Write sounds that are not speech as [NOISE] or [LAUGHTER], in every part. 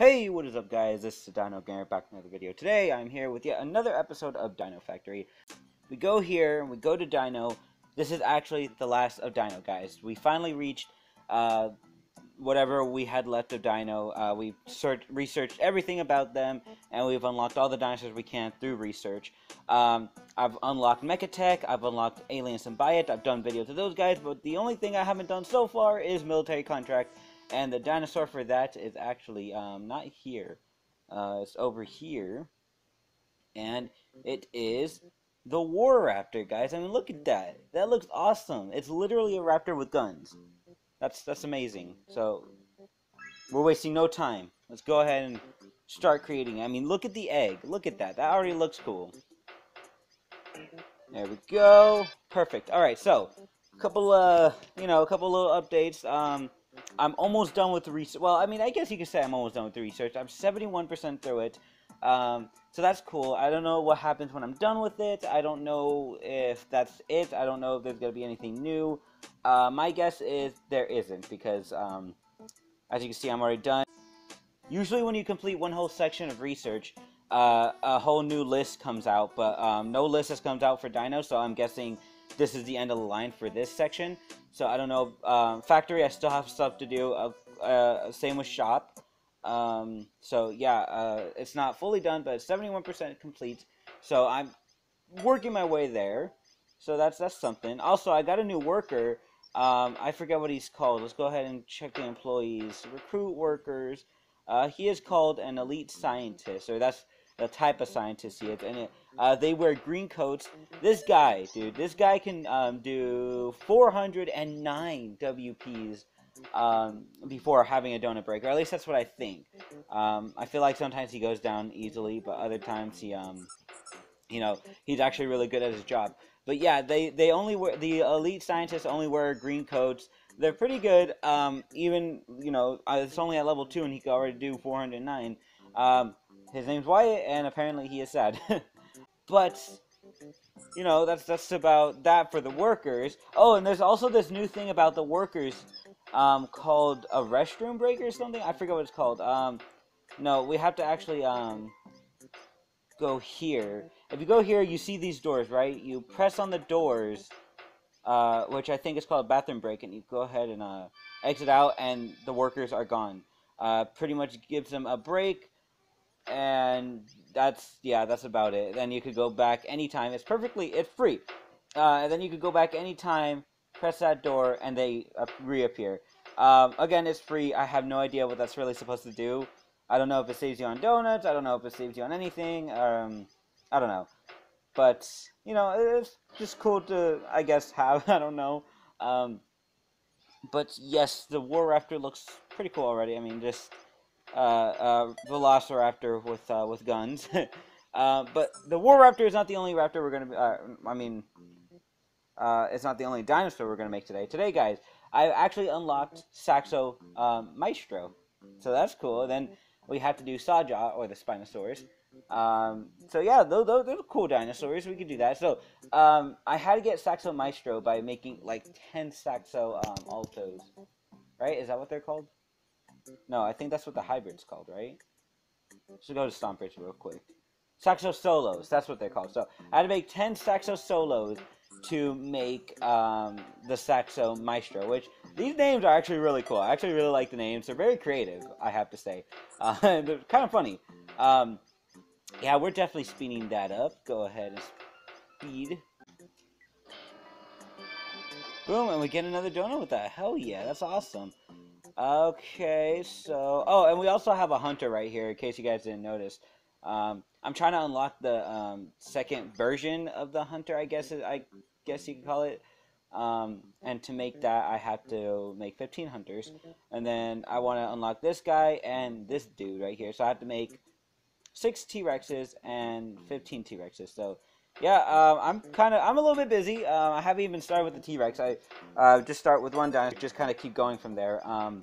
Hey, what is up guys? This is Dino Gamer back with another video. Today I'm here with yet another episode of Dino Factory. We go here, and we go to Dino. This is actually the last of Dino, guys. We finally reached uh, whatever we had left of Dino. Uh, searched, researched everything about them, and we've unlocked all the dinosaurs we can through research. Um, I've unlocked Mechatech, I've unlocked Alien Symbiote, I've done videos of those guys, but the only thing I haven't done so far is Military Contract, and the dinosaur for that is actually um, not here. Uh, it's over here, and it is the War Raptor, guys. I mean, look at that. That looks awesome. It's literally a raptor with guns. That's that's amazing. So we're wasting no time. Let's go ahead and start creating. I mean, look at the egg. Look at that. That already looks cool. There we go. Perfect. All right. So a couple uh you know a couple little updates. Um, I'm almost done with the research. Well, I mean, I guess you could say I'm almost done with the research. I'm 71% through it. Um, so that's cool. I don't know what happens when I'm done with it. I don't know if that's it. I don't know if there's going to be anything new. Uh, my guess is there isn't because, um, as you can see, I'm already done. Usually when you complete one whole section of research, uh, a whole new list comes out, but um, no list has come out for Dino, so I'm guessing this is the end of the line for this section. So I don't know. Um, factory, I still have stuff to do. Uh, uh, same with shop. Um, so yeah, uh, it's not fully done, but it's 71% complete. So I'm working my way there. So that's that's something. Also, I got a new worker. Um, I forget what he's called. Let's go ahead and check the employees. Recruit workers. Uh, he is called an elite scientist, or that's the type of scientist he is. And it, uh, they wear green coats. This guy, dude, this guy can um, do 409 WPs um, before having a donut break, or at least that's what I think. Um, I feel like sometimes he goes down easily, but other times he, um, you know, he's actually really good at his job. But yeah, they they only wear the elite scientists only wear green coats. They're pretty good. Um, even you know, uh, it's only at level two, and he can already do 409. Um, his name's Wyatt, and apparently he is sad. [LAUGHS] but you know, that's that's about that for the workers. Oh, and there's also this new thing about the workers um, called a restroom break or something. I forget what it's called. Um, no, we have to actually um, go here. If you go here, you see these doors, right? You press on the doors, uh, which I think is called a bathroom break, and you go ahead and uh, exit out, and the workers are gone. Uh, pretty much gives them a break, and that's yeah, that's about it. Then you could go back anytime. It's perfectly, it's free. Uh, and then you could go back anytime press that door, and they reappear. Um, again, it's free. I have no idea what that's really supposed to do. I don't know if it saves you on donuts. I don't know if it saves you on anything. Um, I don't know. But, you know, it's just cool to, I guess, [LAUGHS] have. I don't know. Um, but, yes, the War Raptor looks pretty cool already. I mean, just Velociraptor with, uh, with guns. [LAUGHS] Uh, but the War Raptor is not the only raptor we're going to. Uh, I mean, uh, it's not the only dinosaur we're going to make today. Today, guys, I've actually unlocked Saxo um, Maestro. So that's cool. Then we have to do Saja, or the Spinosaurus. Um, so yeah, those, those, those, are cool dinosaurs. We could do that. So um, I had to get Saxo Maestro by making like 10 Saxo um, Altos. Right? Is that what they're called? No, I think that's what the hybrid's called, right? So go to Stompers real quick. Saxo Solos, that's what they're called. So I had to make 10 Saxo Solos to make um, the Saxo Maestro, which these names are actually really cool. I actually really like the names. They're very creative, I have to say. [LAUGHS] Uh, they're kind of funny. Um, yeah, we're definitely speeding that up. Go ahead and speed. Boom, and we get another donut with that. Hell yeah, that's awesome. Okay, so... Oh, and we also have a hunter right here, in case you guys didn't notice. Um, I'm trying to unlock the um, second version of the hunter, I guess I guess you could call it. Um, and to make that, I have to make 15 hunters, and then I want to unlock this guy and this dude right here. So I have to make six T Rexes and 15 T Rexes. So yeah, um, I'm kind of I'm a little bit busy. Uh, I haven't even started with the T Rex. I uh, just start with one dinosaur, just kind of keep going from there. Um,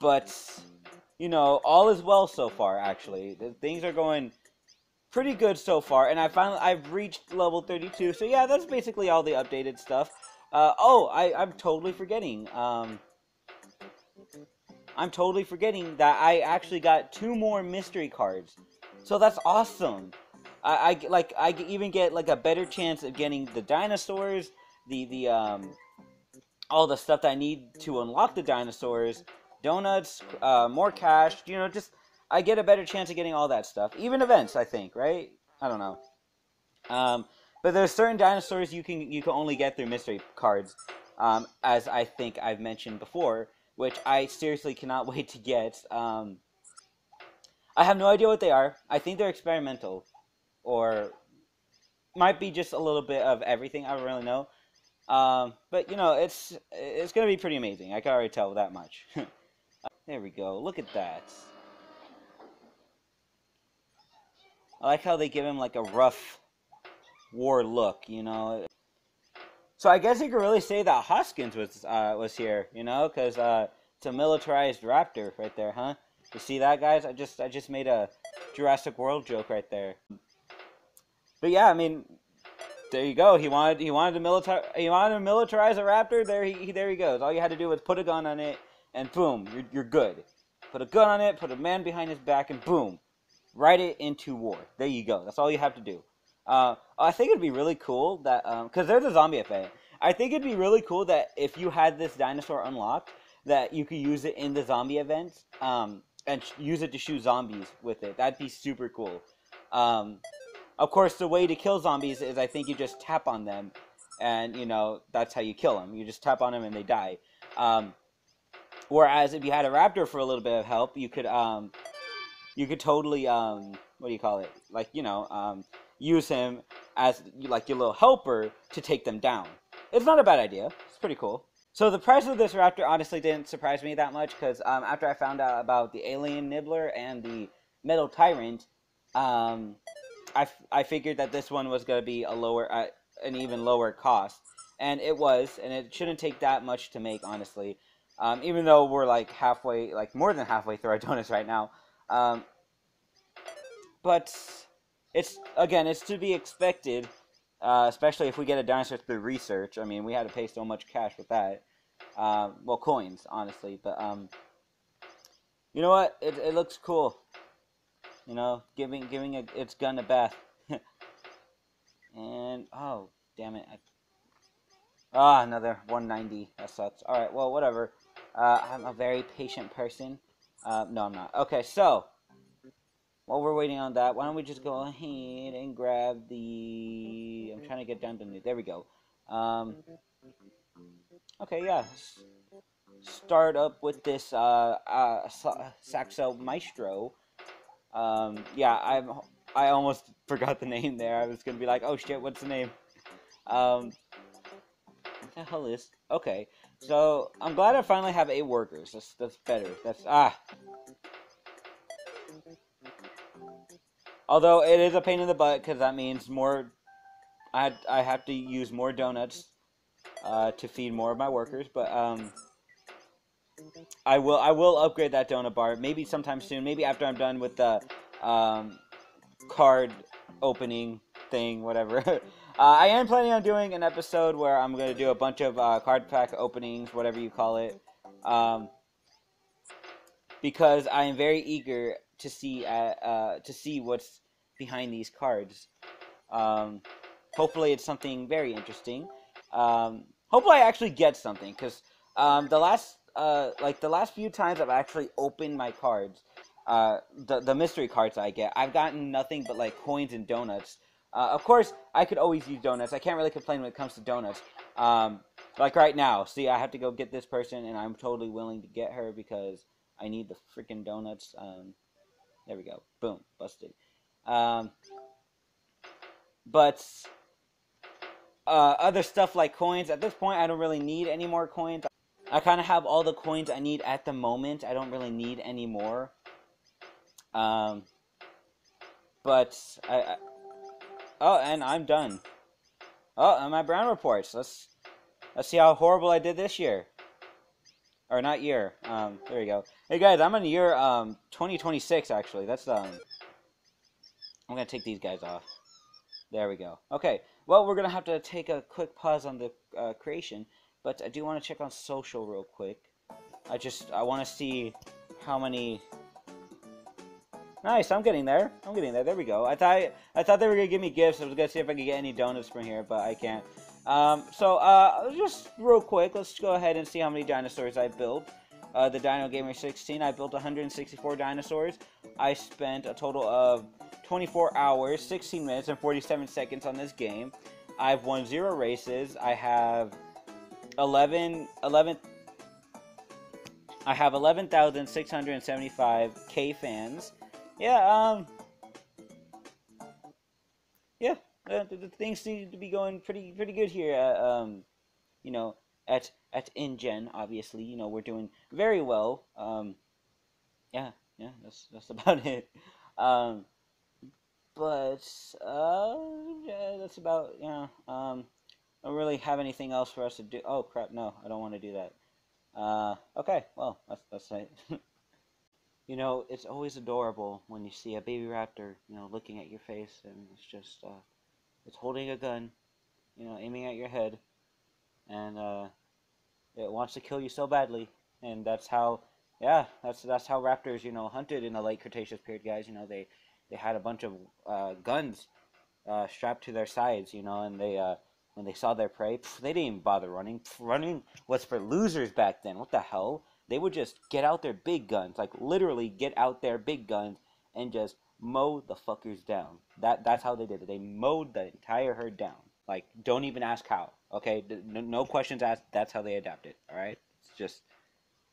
but you know, all is well so far. Actually, the, things are going pretty good so far, and I finally I've reached level 32. So yeah, that's basically all the updated stuff. Uh, oh, I I'm totally forgetting. Um, I'm totally forgetting that I actually got two more mystery cards. So that's awesome. I, I like I even get like a better chance of getting the dinosaurs, the the um, all the stuff that I need to unlock the dinosaurs, donuts, uh, more cash. You know, just I get a better chance of getting all that stuff. Even events, I think, right? I don't know. Um, but there's certain dinosaurs you can you can only get through mystery cards, um, as I think I've mentioned before, which I seriously cannot [LAUGHS] wait to get. Um, I have no idea what they are. I think they're experimental or might be just a little bit of everything. I don't really know. Um, but you know, it's it's gonna be pretty amazing. I can already tell that much. [LAUGHS] there we go. Look at that. I like how they give him like a rough war look. You know. So I guess you could really say that Hoskins was uh, was here. You know, because uh, it's a militarized raptor right there, huh? You see that, guys? I just I just made a Jurassic World joke right there. But yeah, I mean, there you go. He wanted he wanted to militar he wanted to militarize a raptor. There he there he goes. All you had to do was put a gun on it, and boom, you're you're good. Put a gun on it, put a man behind his back, and boom, write it into war. There you go. That's all you have to do. Uh, I think it'd be really cool that because um, there's a zombie FA. I think it'd be really cool that if you had this dinosaur unlocked, that you could use it in the zombie events um, and use it to shoot zombies with it. That'd be super cool. Um, of course, the way to kill zombies is I think you just tap on them, and you know that's how you kill them. You just tap on them and they die. Um, whereas if you had a raptor for a little bit of help, you could um, you could totally um, what do you call it? Like you know um, use him as like your little helper to take them down. It's not a bad idea. It's pretty cool. So the price of this raptor honestly didn't surprise me that much because um, after I found out about the alien nibbler and the metal tyrant, um, I, I figured that this one was going to be a lower, uh, an even lower cost, and it was, and it shouldn't take that much to make, honestly. Um, even though we're like halfway, like more than halfway through our [LAUGHS] donuts right now. Um, but it's again, it's to be expected, uh, especially if we get a dinosaur through research. I mean, we had to pay so much cash with that. Uh, well, coins, honestly, but um, you know what? It it looks cool. You know, giving giving a, its gun a bath. [LAUGHS] and oh, damn it! Ah, oh, another 190. That sucks. All right, well, whatever. Uh, I'm a very patient person. Uh, no, I'm not. Okay, so while we're waiting on that, why don't we just go ahead and grab the? I'm trying to get down to new. There we go. Um, okay, yeah. Start up with this uh, uh, Saxo Maestro. Um, yeah, I'm. I almost forgot the name there. I was gonna be like, oh shit, what's the name? Um, what the hell is? Okay, so I'm glad I finally have eight workers. That's that's better. That's ah. Although it is a pain in the butt because that means more. I had I have to use more donuts uh, to feed more of my workers, but um. I will I will upgrade that donut bar maybe sometime soon. Maybe after I'm done with the um, card opening thing, whatever. [LAUGHS] uh, I am planning on doing an episode where I'm going to do a bunch of uh, card pack openings, whatever you call it, um, because I am very eager to see uh, uh to see what's behind these cards. Um, hopefully, it's something very interesting. Um, hopefully, I actually get something because um, the last uh, like the last few times I've actually opened my cards, uh, the the mystery cards I get, I've gotten nothing but like coins and donuts. Uh, of course, I could always use donuts. I can't really complain when it comes to donuts. Um, like right now, see, I have to go get this person, and I'm totally willing to get her because I need the freaking donuts. Um, there we go. Boom, busted. Um, but uh, other stuff like coins, at this point, I don't really need any more coins. I kind of have all the coins I need at the moment. I don't really need any more. Um, but I, I oh, and I'm done. Oh, and my brown reports. Let's let's see how horrible I did this year. Or not year. Um, there we go. Hey guys, I'm in year um 2026 actually. That's um. I'm gonna take these guys off. There we go. Okay. Well, we're gonna have to take a quick pause on the uh, creation but I do want to check on social real quick. I just I want to see how many. Nice, I'm getting there. I'm getting there. There we go. I thought I thought they were gonna give me gifts. I was gonna see if I could get any donuts from here, but I can't. Um, so uh, just real quick, let's go ahead and see how many dinosaurs I built. Uh, the Dino Gamer 16, I built 164 dinosaurs. I spent a total of 24 hours, 16 minutes, and 47 seconds on this game. I've won zero races. I have 11, 11 I have 11,675 K fans. Yeah, um, yeah, uh, the, things seem to be going pretty pretty good here. Uh, um, you know, at at InGen, obviously, you know, we're doing very well. Um, yeah, yeah, that's that's [LAUGHS] about it. Um, but uh, yeah, that's about know. Um, don't really have anything else for us to do. Oh crap! No, I don't want to do that. Uh, okay, well, that's that's it. [LAUGHS] you know, it's always adorable when you see a baby raptor, you know, looking at your face, and it's just, uh, it's holding a gun, you know, aiming at your head, and uh, it wants to kill you so badly, and that's how, yeah, that's that's how raptors, you know, hunted in the late Cretaceous period, guys. You know, they they had a bunch of uh, guns uh, strapped to their sides, you know, and they uh, when they saw their prey, pff, they didn't even bother running. Pff, running was for losers back then. What the hell? They would just get out their big guns, like literally get out their big guns and just mow the fuckers down. That that's how they did it. They mowed the entire herd down. Like, don't even ask how. Okay, no, no questions asked. That's how they adapted. All right, it's just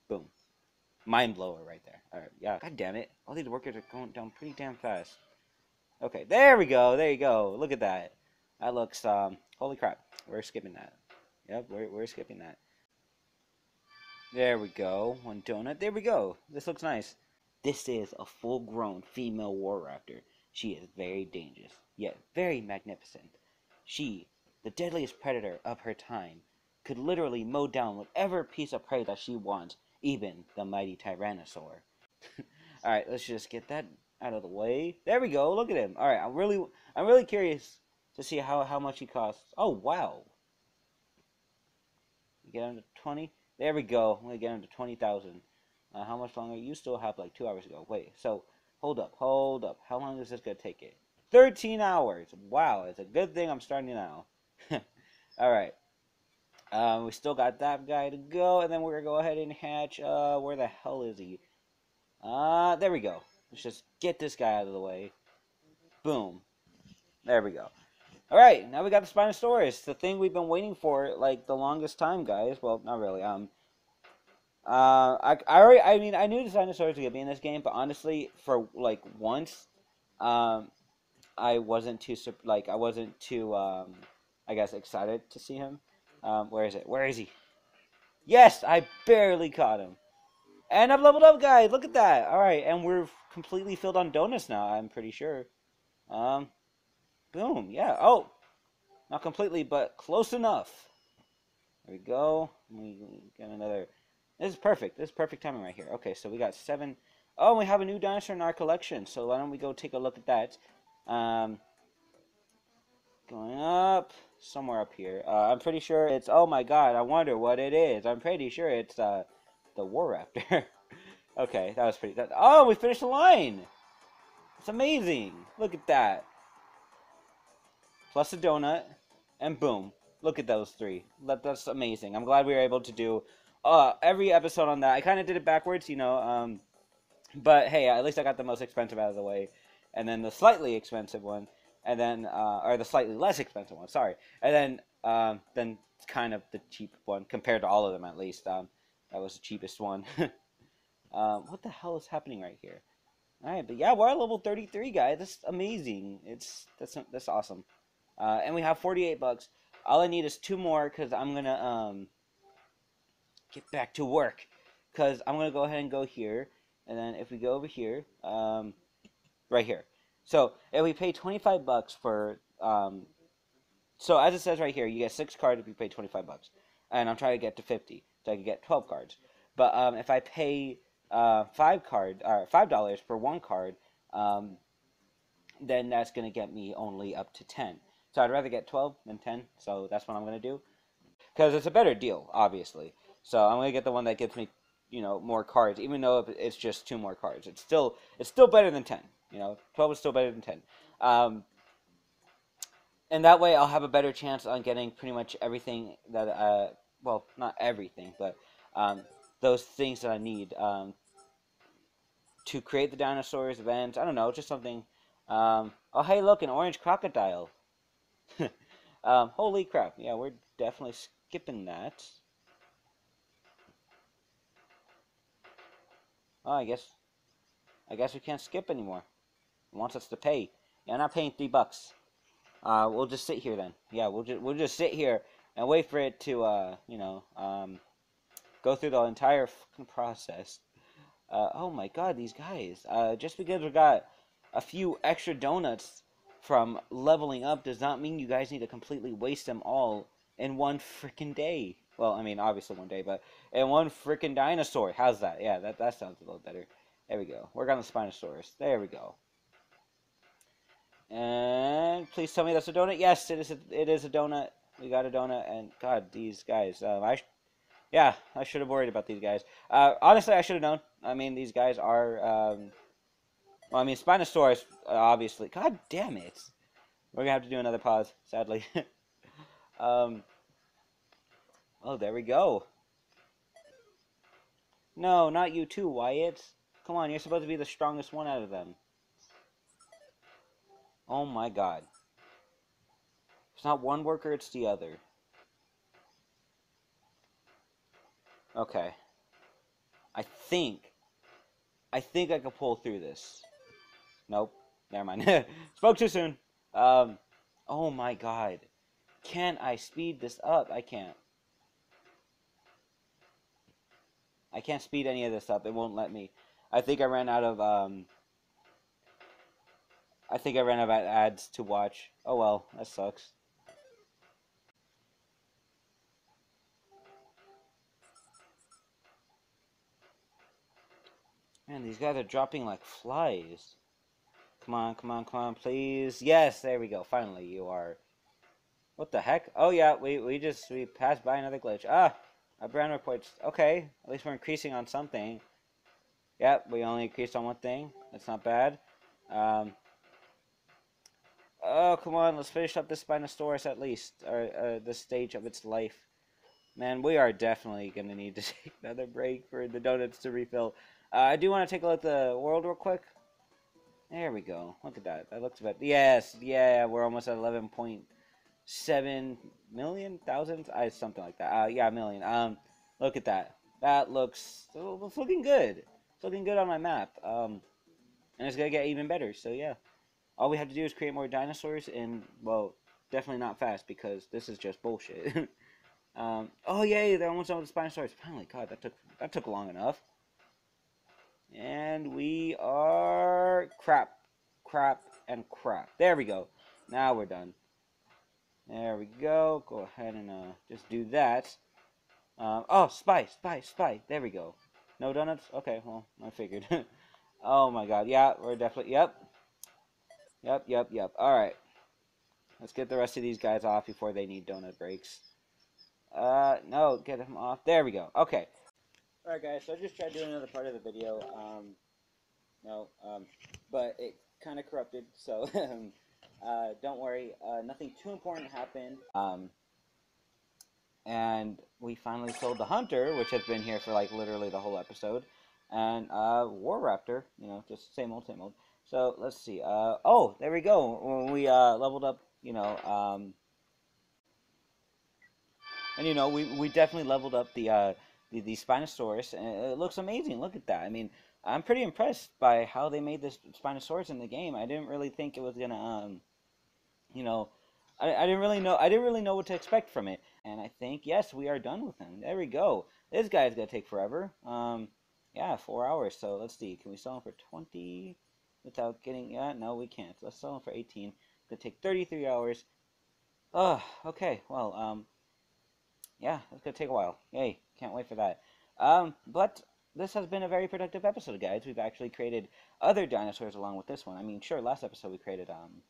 boom, mind blower right there. All right, yeah. God damn it! All these workers are going down pretty damn fast. Okay, there we go. There you go. Look at that. That looks, um, holy crap. We're skipping that. Yep, we're, we're skipping that. There we go. One donut. There we go. This looks nice. This is a full-grown female war raptor. She is very dangerous, yet very magnificent. She, the deadliest predator of her time, could literally mow down whatever piece of prey that she wants, even the mighty Tyrannosaur. [LAUGHS] Alright, let's just get that out of the way. There we go. Look at him. Alright, I'm really I'm really curious to see how, how much he costs. Oh, wow. get him to 20? There we go. We get him to 20,000. Uh, how much longer? You still have like two hours ago. Wait, so hold up, hold up. How long is this going to take it? 13 hours. Wow, it's a good thing I'm starting now. [LAUGHS] All right. Um, we still got that guy to go, and then we're going to go ahead and hatch. Uh, where the hell is he? Uh, there we go. Let's just get this guy out of the way. Boom. There we go. All right, now we got the Spinosaurus, the thing we've been waiting for like the longest time, guys. Well, not really. Um, uh, I, I already, I mean, I knew the dinosaurs was gonna be in this game, but honestly, for like once, um, I wasn't too like I wasn't too um, I guess excited to see him. Um, where is it? Where is he? Yes, I barely caught him. And I've leveled up, guys. Look at that. All right, and we're completely filled on donuts now. I'm pretty sure. Um, Boom. Yeah. Oh, not completely, but close enough. There we go. We get another. This is perfect. This is perfect timing right here. Okay, so we got seven. Oh, we have a new dinosaur in our collection. So why don't we go take a look at that? Um, going up somewhere up here. Uh, I'm pretty sure it's. Oh my God! I wonder what it is. I'm pretty sure it's uh, the War Raptor. [LAUGHS] okay, that was pretty. That, oh, we finished the line. It's amazing. Look at that plus a donut, and boom. Look at those three. That, that's amazing. I'm glad we were able to do uh, every episode on that. I kind of did it backwards, you know. Um, but hey, at least I got the most expensive out of the way, and then the slightly expensive one, and then uh, or the slightly less expensive one. Sorry, and then um, then kind of the cheap one compared to all of them at least. Um, that was the cheapest one. [LAUGHS] um, what the hell is happening right here? All right, but yeah, we're at level 33, guys. That's amazing. It's that's that's awesome. Uh, and we have 48 bucks. All I need is two more because I'm going to um, get back to work. Because I'm going to go ahead and go here. And then if we go over here, um, right here. So if we pay 25 bucks for, um, so as it says right here, you get six cards if you pay 25 bucks. And I'm trying to get to 50, so I can get 12 cards. But um, if I pay uh, five card or five dollars for one card, um, then that's gonna get me only up to 10. So I'd rather get 12 than 10, so that's what I'm going to do. Because it's a better deal, obviously. So I'm going to get the one that gives me, you know more cards, even though it's just two more cards. It's still it's still better than ten. You know, twelve is still better than ten. Um, and that way, I'll have a better chance on getting pretty much everything that uh, well, not everything, but um, those things that I need um, to create the dinosaurs event. I don't know, just something. Um, oh, hey, look, an orange crocodile. [LAUGHS] um, holy crap! Yeah, we're definitely skipping that. Oh, I guess, I guess we can't skip anymore. It wants us to pay. Yeah, I'm not paying three bucks. Uh, we'll just sit here then. Yeah, we'll just we'll just sit here and wait for it to, uh, you know, um, go through the entire fucking process. Uh, oh my god, these guys. Uh, just because we got a few extra donuts from leveling up does not mean you guys need to completely waste them all in one freaking day. Well, I mean, obviously one day, but in one freaking dinosaur. How's that? Yeah, that, that sounds a little better. There we go. Work on the Spinosaurus. There we go. And please tell me that's a donut. Yes, it is. A, it is a donut. We got a donut. And God, these guys. Um, I, yeah, I should have worried about these guys. Uh, honestly, I should have known. I mean, these guys are. Um, well, I mean, Spinosaurus, obviously. God damn it. We're gonna have to do another pause, sadly. [LAUGHS] um. Oh, there we go. No, not you too, Wyatt. Come on, you're supposed to be the strongest one out of them. Oh my god. It's not one worker, it's the other. Okay. I think. I think I could pull through this. Nope. Never mind. [LAUGHS] Spoke too soon. Um. Oh my god. Can I speed this up? I can't. I can't speed any of this up. It won't let me. I think I ran out of um, I think I ran out of ads to watch. Oh well, that sucks. Man, these guys are dropping like flies. Come on, come on, come on, please. Yes, there we go. Finally, you are. What the heck? Oh yeah, we we just we passed by another glitch. Ah, a brand reports. Okay, at least we're increasing on something. Yep, we only increased on one thing. That's not bad. Um, Oh, come on, let's finish up this Spinosaurus at least, or uh, stage of its life. Man, we are definitely going to need to [LAUGHS] take another break for the donuts to refill. Uh, I do want to take a look at the world real quick. There we go. Look at that. That looks about... Yes, yeah, we're almost at 11.7 million, thousands? I, something like that. Uh, yeah, million. Um, look at that. That looks... It's looking good. It's looking good on my map. Um, and it's to get even better, so yeah all we have to do is create more dinosaurs and well definitely not fast because this is just bullshit [LAUGHS] um, oh yay they're almost done with the spinosaurus finally god that took that took long enough and we are crap crap and crap there we go now we're done there we go go ahead and uh, just do that uh, oh spice, spice, spice. there we go no donuts okay well i figured [LAUGHS] oh my god yeah we're definitely yep Yep, yep, yep. Alright. Let's get the rest of these guys off before they need donut breaks. Uh, no, get them off. There we go. Okay. Alright, guys, so I just tried doing another part of the video. Um, no, um, but it kind of corrupted, so, [LAUGHS] um, uh, don't worry. Uh, nothing too important happened. Um, and we finally sold the Hunter, which has been here for, like, literally the whole episode. And, uh, War Raptor, you know, just same old, same old. So let's see. Uh, oh, there we go. When we uh, leveled up, you know, um, and you know, we we definitely leveled up the uh, the, the Spinosaurus, and it looks amazing. Look at that. I mean, I'm pretty impressed by how they made this Spinosaurus in the game. I didn't really think it was gonna, um, you know, I, I didn't really know. I didn't really know what to expect from it. And I think yes, we are done with him. There we go. This guy's gonna take forever. Um, yeah, four hours. So let's see. Can we sell him for twenty? without getting, yeah, no, we can't. Let's sell them for 18. It's to take 33 hours. Oh, okay, well, um, yeah, it's to take a while. Yay, can't wait for that. Um, but this has been a very productive episode, guys. We've actually created other dinosaurs along with this one. I mean, sure, last episode we created, um,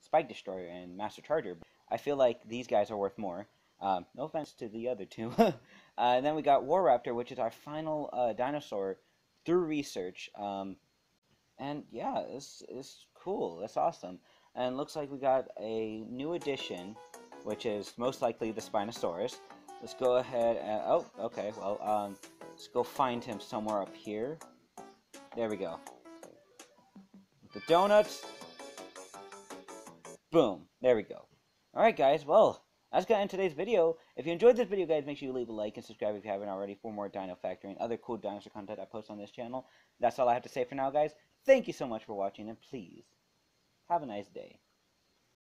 Spike Destroyer and Master Charger. I feel like these guys are worth more. Um, no offense to the other two. [LAUGHS] uh, and then we got Warraptor, which is our final uh, dinosaur through research. Um, and yeah, it's, it's cool. That's awesome. And looks like we got a new addition, which is most likely the Spinosaurus. Let's go ahead and, oh, okay, well, um, let's go find him somewhere up here. There we go. The donuts. Boom. There we go. Alright, guys, well, that's going to end today's video. If you enjoyed this video, guys, make sure you leave a like and subscribe if you haven't already for more Dino Factory and other cool dinosaur content I post on this channel. That's all I have to say for now, guys. Thank you so much for watching, and please, have a nice day.